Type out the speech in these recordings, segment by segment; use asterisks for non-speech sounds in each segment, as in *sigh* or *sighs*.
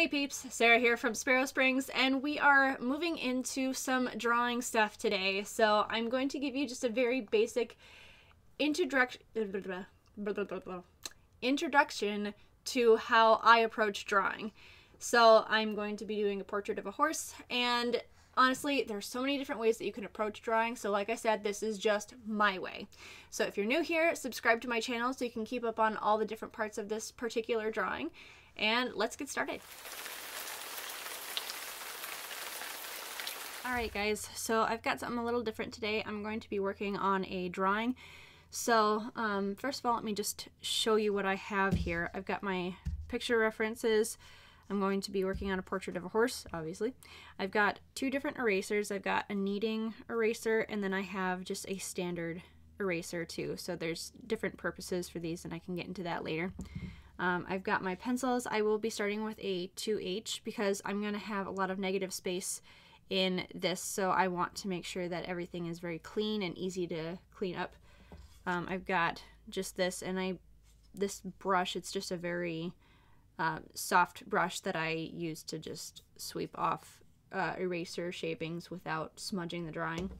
Hey peeps, Sara here from Sparrow Springs, and we are moving into some drawing stuff today. So I'm going to give you just a very basic introduction introduction to how I approach drawing. So I'm going to be doing a portrait of a horse, and honestly, there's so many different ways that you can approach drawing. So like I said, this is just my way. So if you're new here, subscribe to my channel so you can keep up on all the different parts of this particular drawing and let's get started. Alright guys, so I've got something a little different today. I'm going to be working on a drawing. So um, first of all, let me just show you what I have here. I've got my picture references. I'm going to be working on a portrait of a horse, obviously. I've got two different erasers. I've got a kneading eraser, and then I have just a standard eraser too. So there's different purposes for these, and I can get into that later. Um, I've got my pencils. I will be starting with a 2H because I'm going to have a lot of negative space in this, so I want to make sure that everything is very clean and easy to clean up. Um, I've got just this, and I this brush, it's just a very uh, soft brush that I use to just sweep off uh, eraser shapings without smudging the drawing.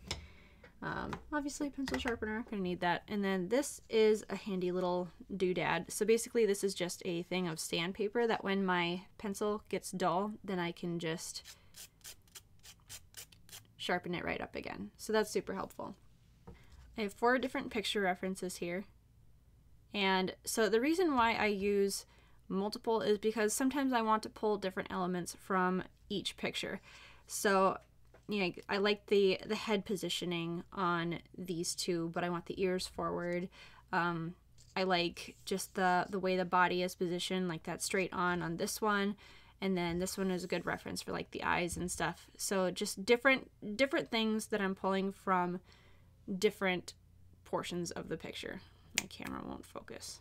Um, obviously, pencil sharpener, gonna need that. And then this is a handy little doodad. So basically, this is just a thing of sandpaper that when my pencil gets dull, then I can just sharpen it right up again. So that's super helpful. I have four different picture references here. And so the reason why I use multiple is because sometimes I want to pull different elements from each picture. So you know, I like the the head positioning on these two, but I want the ears forward. Um, I like just the the way the body is positioned, like that straight on on this one, and then this one is a good reference for like the eyes and stuff. So just different different things that I'm pulling from different portions of the picture. My camera won't focus.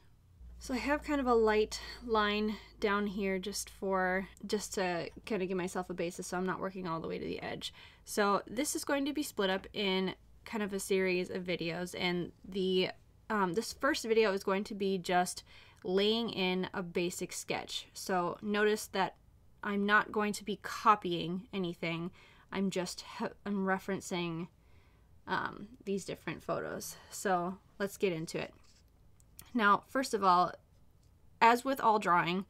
So I have kind of a light line down here just for, just to kind of give myself a basis so I'm not working all the way to the edge. So this is going to be split up in kind of a series of videos and the, um, this first video is going to be just laying in a basic sketch. So notice that I'm not going to be copying anything. I'm just, I'm referencing um, these different photos. So let's get into it. Now, first of all, as with all drawing,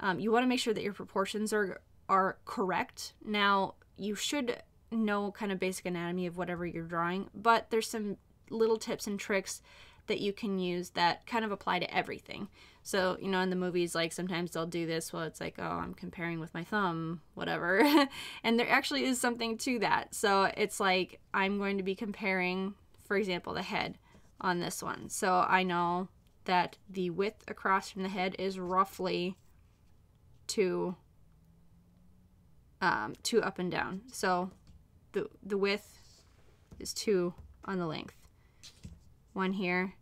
um, you want to make sure that your proportions are are correct. Now, you should know kind of basic anatomy of whatever you're drawing, but there's some little tips and tricks that you can use that kind of apply to everything. So, you know, in the movies, like sometimes they'll do this, well, it's like, oh, I'm comparing with my thumb, whatever. *laughs* and there actually is something to that. So it's like, I'm going to be comparing, for example, the head on this one. So I know that the width across from the head is roughly two, um, two up and down. So the, the width is two on the length. One here,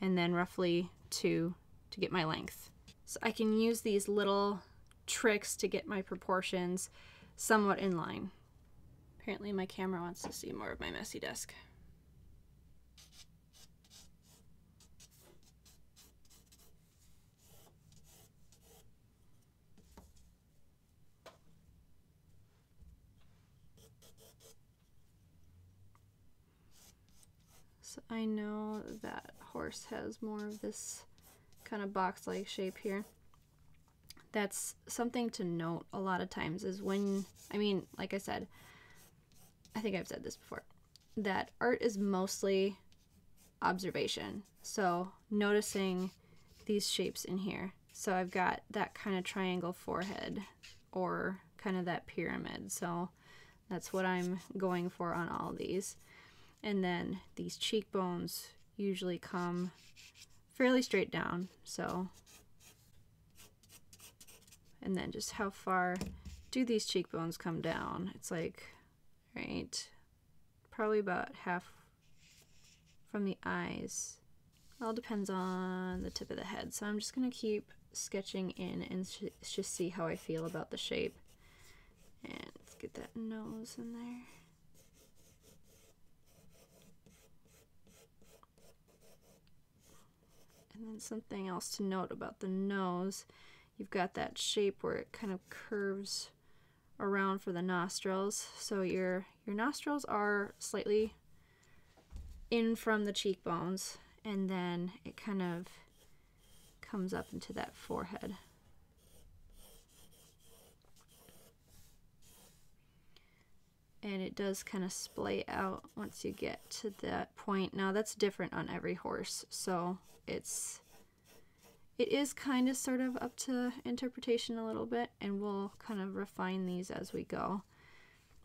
and then roughly two to get my length. So I can use these little tricks to get my proportions somewhat in line. Apparently my camera wants to see more of my messy desk. I know that horse has more of this kind of box-like shape here. That's something to note a lot of times is when, I mean, like I said, I think I've said this before, that art is mostly observation. So noticing these shapes in here. So I've got that kind of triangle forehead or kind of that pyramid. So that's what I'm going for on all these. And then these cheekbones usually come fairly straight down. So, and then just how far do these cheekbones come down? It's like, right, probably about half from the eyes. All depends on the tip of the head. So I'm just going to keep sketching in and just see how I feel about the shape. And let's get that nose in there. And then something else to note about the nose, you've got that shape where it kind of curves around for the nostrils. So your your nostrils are slightly in from the cheekbones and then it kind of comes up into that forehead. And it does kind of splay out once you get to that point. Now that's different on every horse, so it's it is kind of sort of up to interpretation a little bit, and we'll kind of refine these as we go.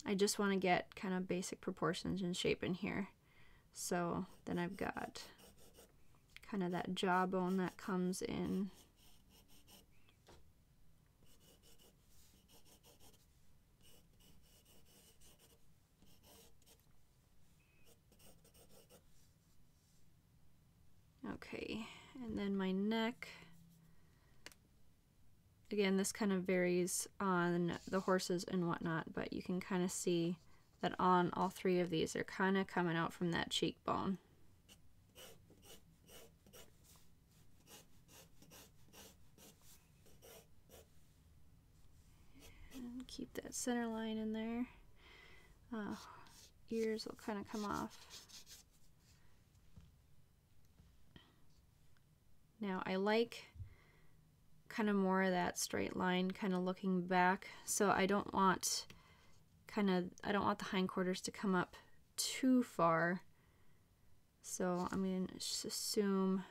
I just want to get kind of basic proportions and shape in here. So then I've got kind of that jawbone that comes in. Okay, and then my neck. Again, this kind of varies on the horses and whatnot, but you can kind of see that on all three of these, they're kind of coming out from that cheekbone. And keep that center line in there. Uh, ears will kind of come off. Now I like kind of more of that straight line kind of looking back so I don't want kind of I don't want the hindquarters to come up too far. So I'm going to assume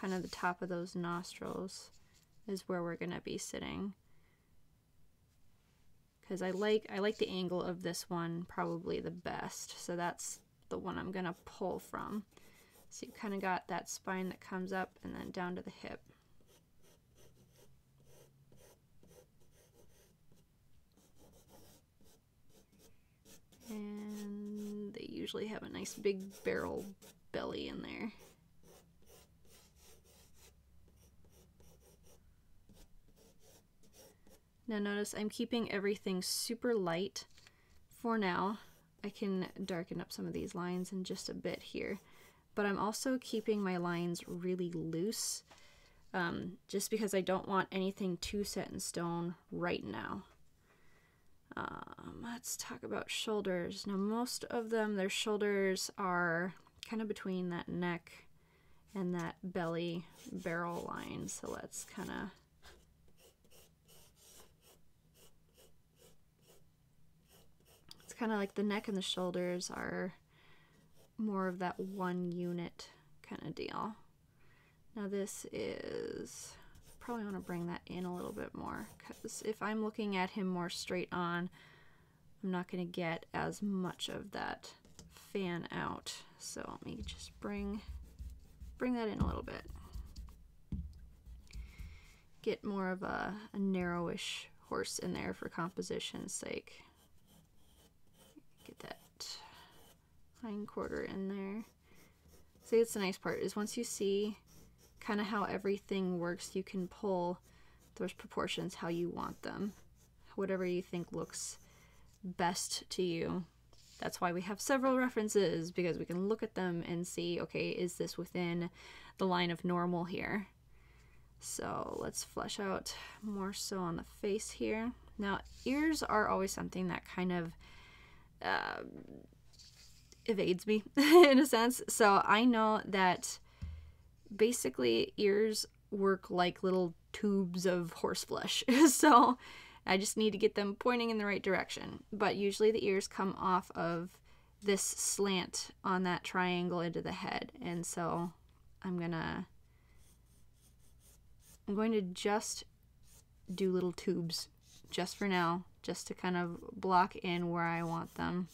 kind of the top of those nostrils is where we're going to be sitting. Because I like I like the angle of this one probably the best so that's the one I'm gonna pull from so you've kind of got that spine that comes up and then down to the hip And they usually have a nice big barrel belly in there. Now notice I'm keeping everything super light for now. I can darken up some of these lines in just a bit here. But I'm also keeping my lines really loose um, just because I don't want anything too set in stone right now. Um, let's talk about shoulders. Now, most of them, their shoulders are kind of between that neck and that belly barrel line. So let's kind of it's kind of like the neck and the shoulders are more of that one unit kind of deal. Now this is probably want to bring that in a little bit more because if I'm looking at him more straight on, I'm not going to get as much of that fan out. So let me just bring, bring that in a little bit. Get more of a, a narrowish horse in there for composition's sake. Get that quarter in there. See, it's the nice part is once you see kind of how everything works. You can pull those proportions how you want them, whatever you think looks best to you. That's why we have several references because we can look at them and see, okay, is this within the line of normal here? So let's flesh out more so on the face here. Now, ears are always something that kind of uh, evades me *laughs* in a sense. So I know that basically ears work like little tubes of horse flesh. *laughs* so I just need to get them pointing in the right direction. But usually the ears come off of this slant on that triangle into the head. And so I'm gonna I'm going to just do little tubes just for now, just to kind of block in where I want them.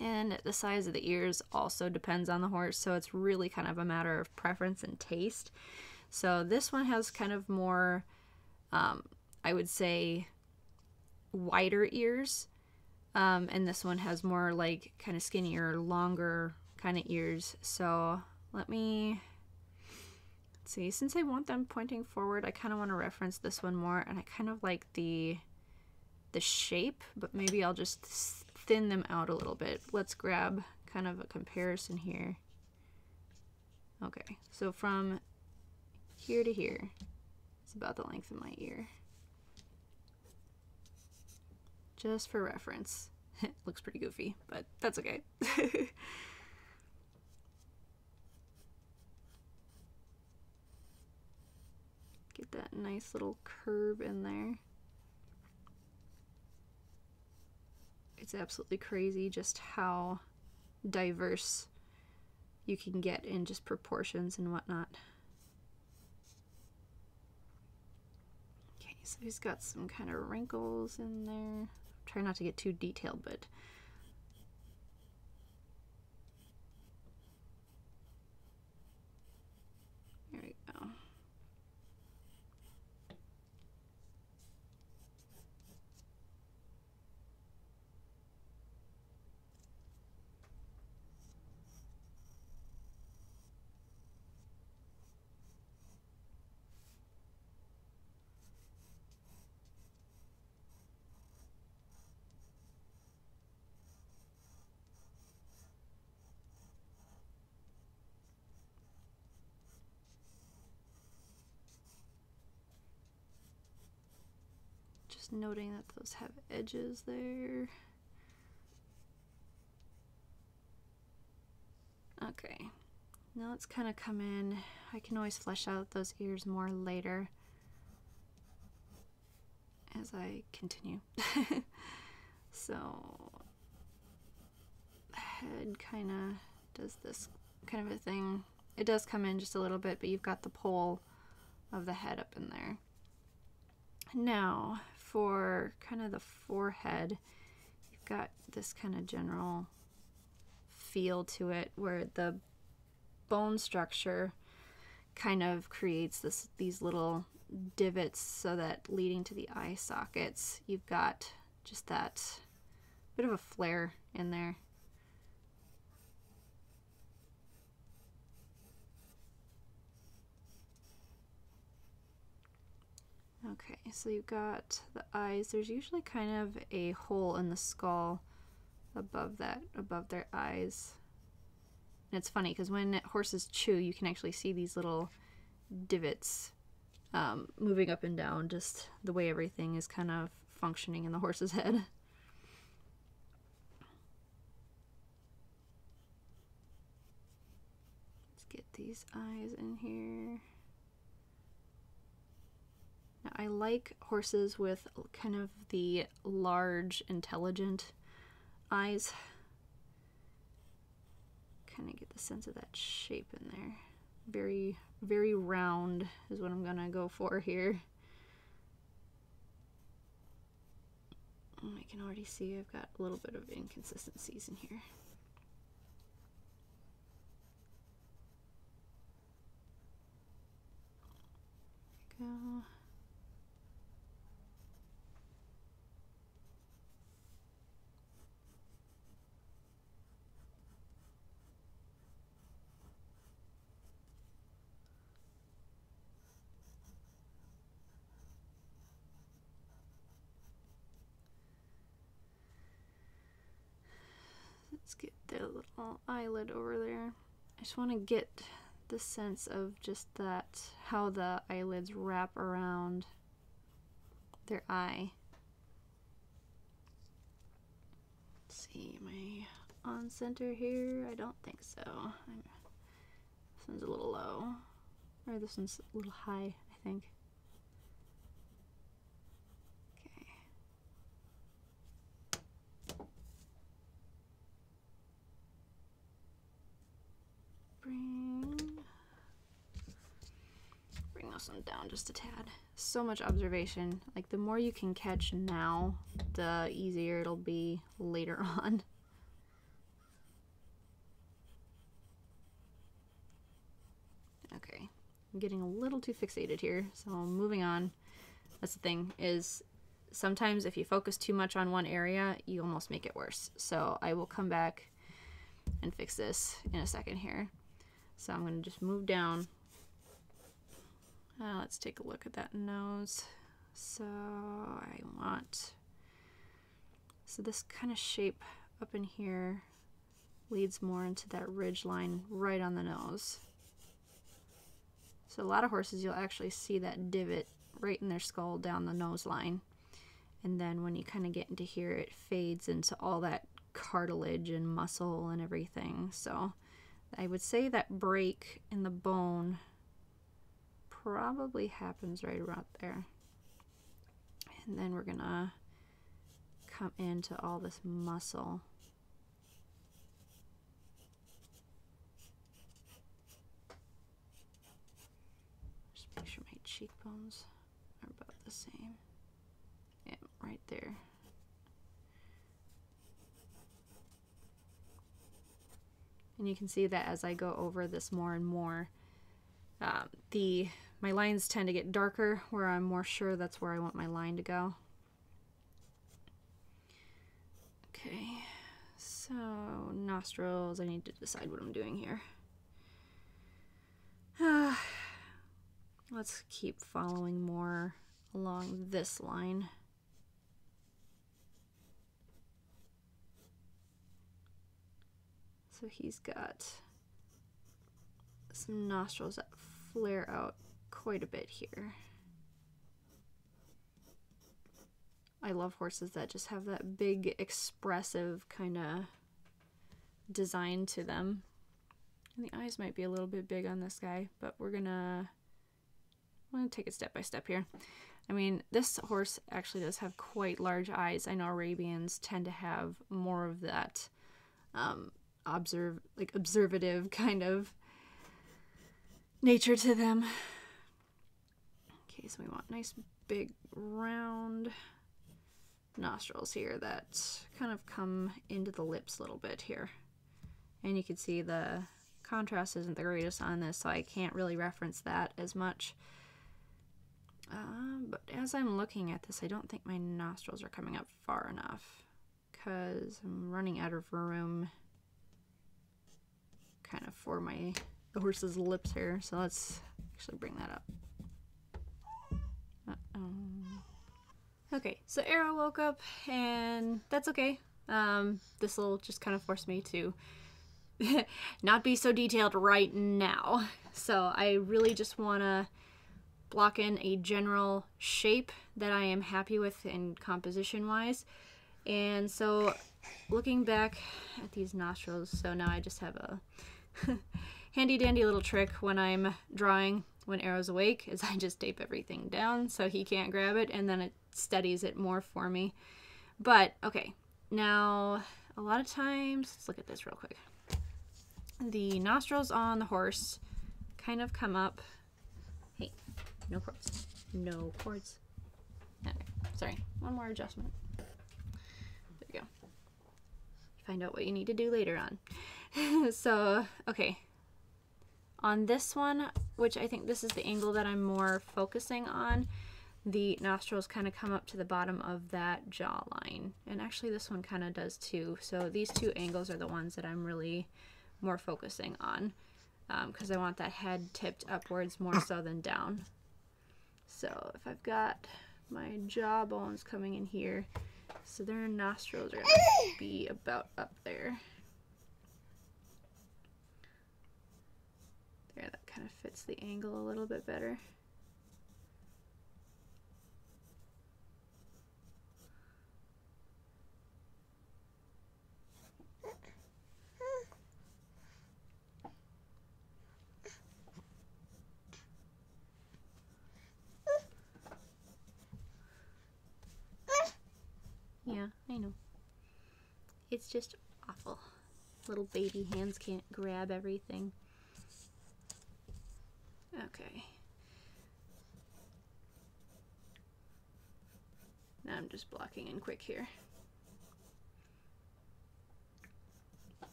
And the size of the ears also depends on the horse, so it's really kind of a matter of preference and taste. So this one has kind of more, um, I would say, wider ears. Um, and this one has more like kind of skinnier, longer kind of ears. So let me see. Since I want them pointing forward, I kind of want to reference this one more. And I kind of like the the shape, but maybe I'll just thin them out a little bit. Let's grab kind of a comparison here. Okay, so from here to here, it's about the length of my ear. Just for reference. It *laughs* looks pretty goofy, but that's okay. *laughs* Get that nice little curve in there. It's absolutely crazy just how diverse you can get in just proportions and whatnot. Okay, so he's got some kind of wrinkles in there. Try not to get too detailed, but Just noting that those have edges there. Okay, now let's kind of come in. I can always flesh out those ears more later as I continue. *laughs* so, head kind of does this kind of a thing. It does come in just a little bit, but you've got the poll of the head up in there. Now, for kind of the forehead, you've got this kind of general feel to it where the bone structure kind of creates this these little divots so that leading to the eye sockets you've got just that bit of a flare in there Okay, so you've got the eyes. There's usually kind of a hole in the skull above that, above their eyes. And it's funny because when horses chew, you can actually see these little divots um, moving up and down, just the way everything is kind of functioning in the horse's *laughs* head. Let's get these eyes in here. I like horses with kind of the large, intelligent eyes. Kind of get the sense of that shape in there. Very, very round is what I'm going to go for here. I can already see I've got a little bit of inconsistencies in here. Go. Let's get the little eyelid over there. I just want to get the sense of just that, how the eyelids wrap around their eye. Let's see, I on center here? I don't think so. I'm, this one's a little low. Or this one's a little high, I think. Them down just a tad. So much observation. Like the more you can catch now, the easier it'll be later *laughs* on. Okay, I'm getting a little too fixated here, so moving on. That's the thing, is sometimes if you focus too much on one area, you almost make it worse. So I will come back and fix this in a second here. So I'm going to just move down uh, let's take a look at that nose. So I want, so this kind of shape up in here leads more into that ridge line right on the nose. So a lot of horses you'll actually see that divot right in their skull down the nose line. And then when you kind of get into here, it fades into all that cartilage and muscle and everything. So I would say that break in the bone probably happens right around there. And then we're gonna come into all this muscle. Just make sure my cheekbones are about the same. Yeah, right there. And you can see that as I go over this more and more, um, the my lines tend to get darker where I'm more sure that's where I want my line to go. Okay, so nostrils, I need to decide what I'm doing here. Uh, *sighs* let's keep following more along this line. So he's got some nostrils that flare out quite a bit here. I love horses that just have that big expressive kind of design to them. And the eyes might be a little bit big on this guy, but we're gonna I'm gonna take it step by step here. I mean, this horse actually does have quite large eyes. I know Arabians tend to have more of that um, observe like observative kind of nature to them. Okay, so we want nice big round nostrils here that kind of come into the lips a little bit here. And you can see the contrast isn't the greatest on this, so I can't really reference that as much. Uh, but as I'm looking at this, I don't think my nostrils are coming up far enough because I'm running out of room kind of for my horse's lips here. So let's actually bring that up. Uh -oh. Okay, so Arrow woke up and that's okay. Um, this will just kind of force me to *laughs* not be so detailed right now. So I really just want to block in a general shape that I am happy with in composition wise. And so looking back at these nostrils, so now I just have a *laughs* handy dandy little trick when I'm drawing when Arrow's awake is I just tape everything down so he can't grab it and then it steadies it more for me. But okay, now a lot of times, let's look at this real quick. The nostrils on the horse kind of come up. Hey, no cords. No cords. Okay, sorry, one more adjustment. There you go. Find out what you need to do later on. *laughs* so, okay. On this one, which I think this is the angle that I'm more focusing on, the nostrils kind of come up to the bottom of that jawline. And actually this one kind of does too. So these two angles are the ones that I'm really more focusing on because um, I want that head tipped upwards more so than down. So if I've got my jaw bones coming in here, so their nostrils are going to be about up. There, fits the angle a little bit better. Yeah, I know. It's just awful. Little baby hands can't grab everything. Okay. Now I'm just blocking in quick here.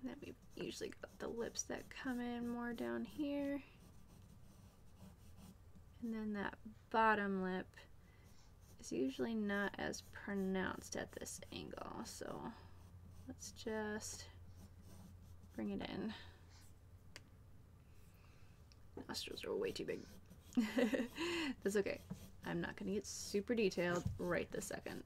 And then we usually got the lips that come in more down here. And then that bottom lip is usually not as pronounced at this angle. So let's just bring it in. Nostrils are way too big. *laughs* That's okay. I'm not going to get super detailed right this second.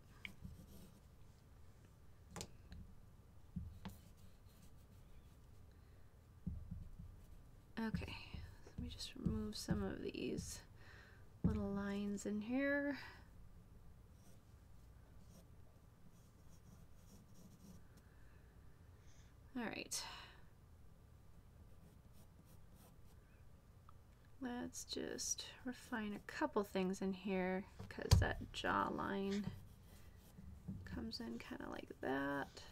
Okay, let me just remove some of these little lines in here. All right. Let's just refine a couple things in here because that jawline comes in kind of like that.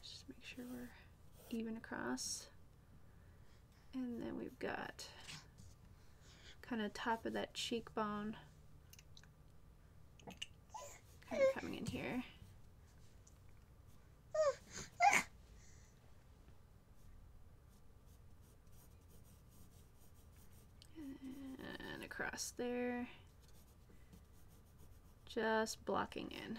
Just make sure we're even across. And then we've got kind of top of that cheekbone kind of coming in here. And across there. Just blocking in.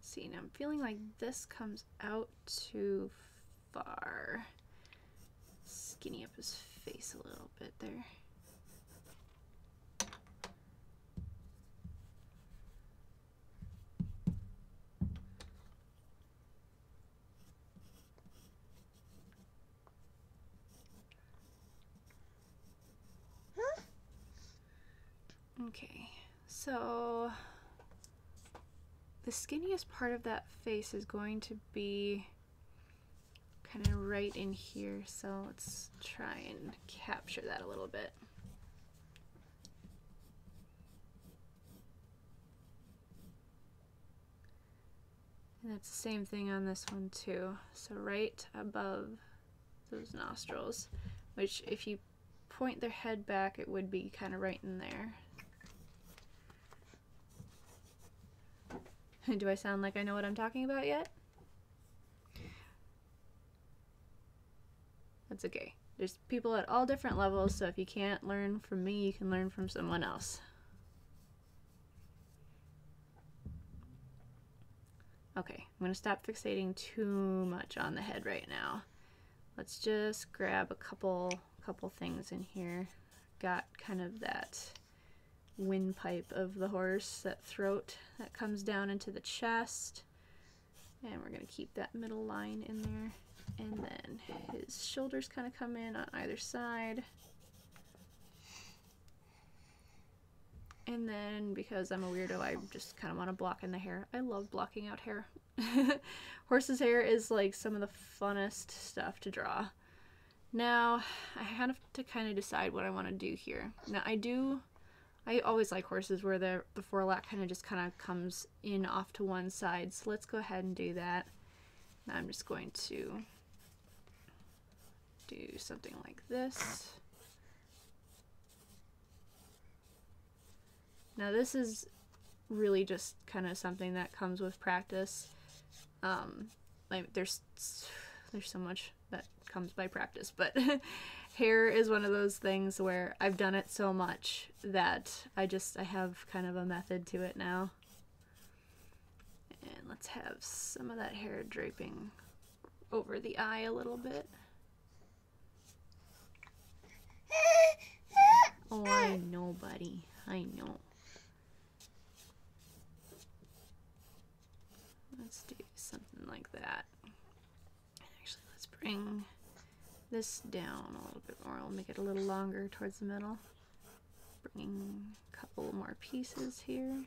see, now I'm feeling like this comes out too far. Skinny up his face a little bit there. Okay, so the skinniest part of that face is going to be kind of right in here. So let's try and capture that a little bit. And that's the same thing on this one too. So right above those nostrils, which if you point their head back, it would be kind of right in there. *laughs* Do I sound like I know what I'm talking about yet? That's okay. There's people at all different levels, so if you can't learn from me, you can learn from someone else. Okay, I'm going to stop fixating too much on the head right now. Let's just grab a couple couple things in here. Got kind of that windpipe of the horse, that throat that comes down into the chest. And we're going to keep that middle line in there. And then his shoulders kind of come in on either side. And then because I'm a weirdo, I just kind of want to block in the hair. I love blocking out hair. *laughs* Horse's hair is like some of the funnest stuff to draw. Now, I have to kind of decide what I want to do here. Now, I do I always like horses where the, the forelock kind of just kind of comes in off to one side. So let's go ahead and do that. Now I'm just going to do something like this. Now this is really just kind of something that comes with practice. Um, like there's there's so much that comes by practice, but *laughs* hair is one of those things where I've done it so much that I just I have kind of a method to it now. And let's have some of that hair draping over the eye a little bit. Oh, I know, buddy. I know. Let's do something like that. Bring this down a little bit more. I'll make it a little longer towards the middle. Bringing a couple more pieces here.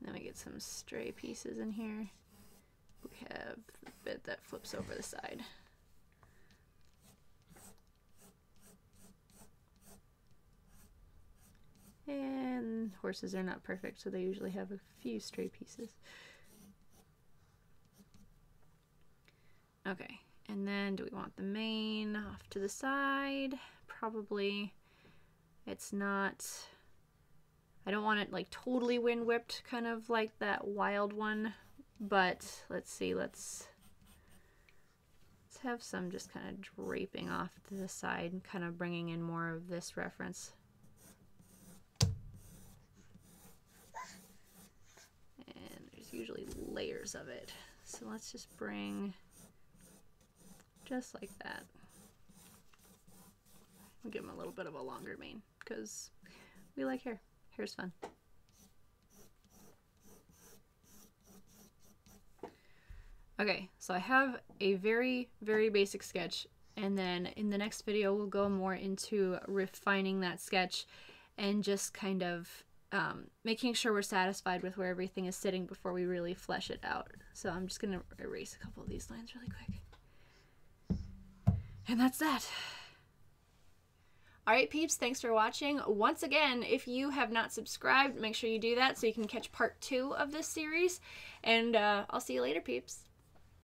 Then we get some stray pieces in here. We have the bit that flips over the side. And horses are not perfect, so they usually have a few stray pieces. Okay, and then do we want the mane off to the side? Probably. It's not, I don't want it like totally wind whipped, kind of like that wild one, but let's see, let's, let's have some just kind of draping off to the side and kind of bringing in more of this reference. usually layers of it. So let's just bring just like that. We give him a little bit of a longer mane because we like hair. Hair's fun. Okay, so I have a very, very basic sketch, and then in the next video, we'll go more into refining that sketch and just kind of um, making sure we're satisfied with where everything is sitting before we really flesh it out. So I'm just to erase a couple of these lines really quick. And that's that. Alright peeps, thanks for watching. Once again, if you have not subscribed, make sure you do that so you can catch part two of this series. And uh, I'll see you later peeps.